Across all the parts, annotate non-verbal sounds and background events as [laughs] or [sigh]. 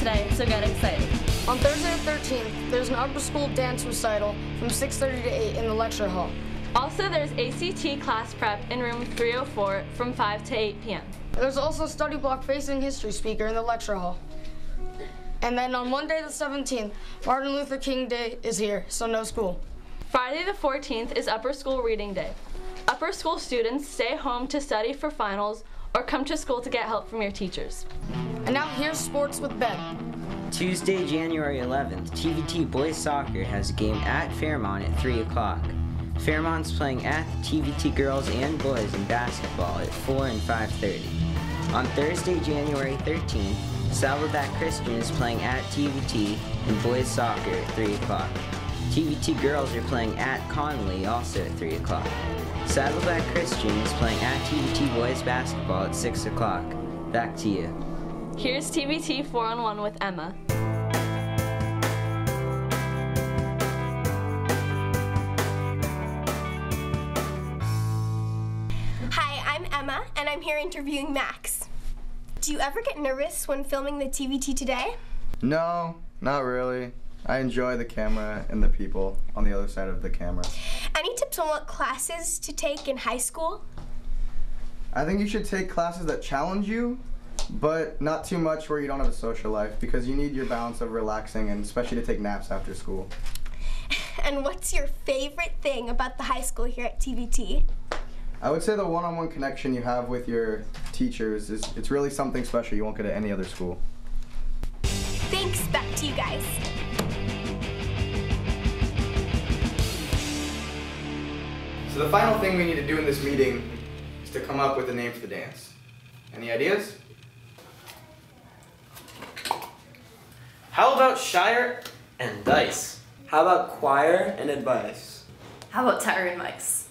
edition of TVT today, so get excited. On Thursday the 13th, there's an upper school dance recital from 6.30 to 8 in the lecture hall. Also, there's ACT class prep in room 304 from 5 to 8 p.m. There's also study block facing history speaker in the lecture hall. And then on Monday the 17th, Martin Luther King Day is here, so no school. Friday the 14th is upper school reading day. Upper school students stay home to study for finals or come to school to get help from your teachers. And now here's sports with Ben. Tuesday, January 11th, TVT boys soccer has a game at Fairmont at 3 o'clock. Fairmont's playing at TVT girls and boys in basketball at 4 and 5.30. On Thursday, January 13th, Saddleback Christian is playing at TVT in boys soccer at 3 o'clock. TVT girls are playing at Connolly also at 3 o'clock. Saddleback Christian is playing at TVT boys basketball at 6 o'clock. Back to you. Here's TVT 4 on 1 with Emma. Hi, I'm Emma, and I'm here interviewing Max. Do you ever get nervous when filming the TVT today? No, not really. I enjoy the camera and the people on the other side of the camera. Any tips on what classes to take in high school? I think you should take classes that challenge you, but not too much where you don't have a social life because you need your balance of relaxing and especially to take naps after school. [laughs] And what's your favorite thing about the high school here at TVT? I would say the one-on-one connection you have with your teachers is it's really something special you won't get at any other school. Thanks, back to you guys. So the final thing we need to do in this meeting is to come up with a name for the dance. Any ideas? How about Shire and Dice? How about choir and advice? How about Tyre and Mice?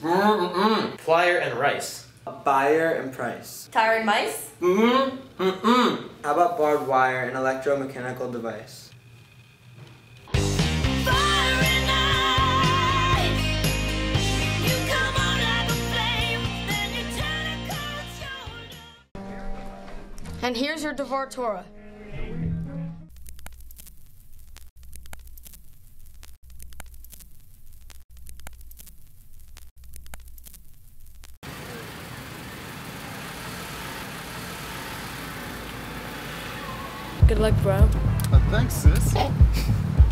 Mm-mm. Plier and Rice. A buyer and price. Tyre and Mice? Mm-mm. Mm-mm. How about barbed wire and electromechanical device? And here's your D'var Torah. Good luck, bro. Uh, thanks, sis. [laughs]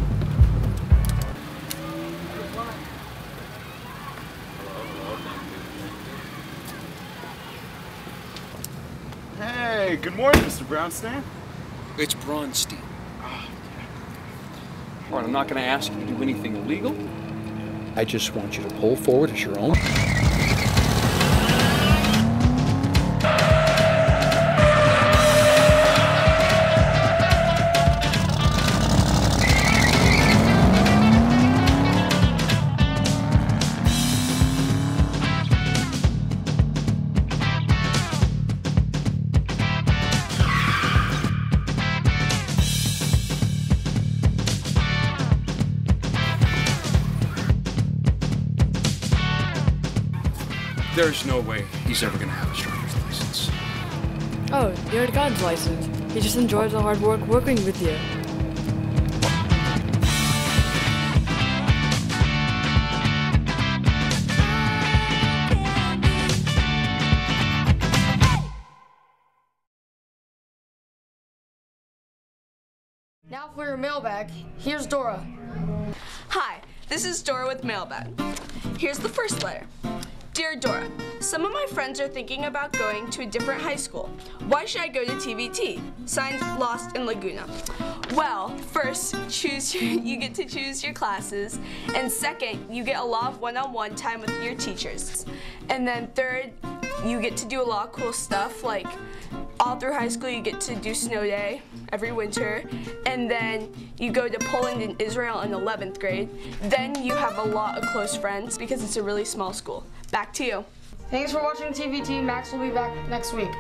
Hey, good morning, Mr. Brownstein. It's Bronstein. Ah, All right, I'm not going to ask you to do anything illegal. I just want you to pull forward as your own. There's no way he's ever going to have a driver's license. Oh, you already got his license. He just enjoys the hard work working with you. Now for your mailbag, here's Dora. Hi, this is Dora with Mailbag. Here's the first letter. Dear Dora, some of my friends are thinking about going to a different high school. Why should I go to TVT? Signed, Lost in Laguna. Well, first, choose your, [laughs] you get to choose your classes, and second, you get a lot of one-on-one time with your teachers. And then third, you get to do a lot of cool stuff like all through high school you get to do snow day every winter and then you go to Poland and Israel in 11th grade. Then you have a lot of close friends because it's a really small school. Back to you. Thanks for watching TVT. Max will be back next week.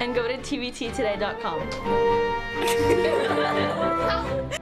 And go to tvttoday.com. [laughs]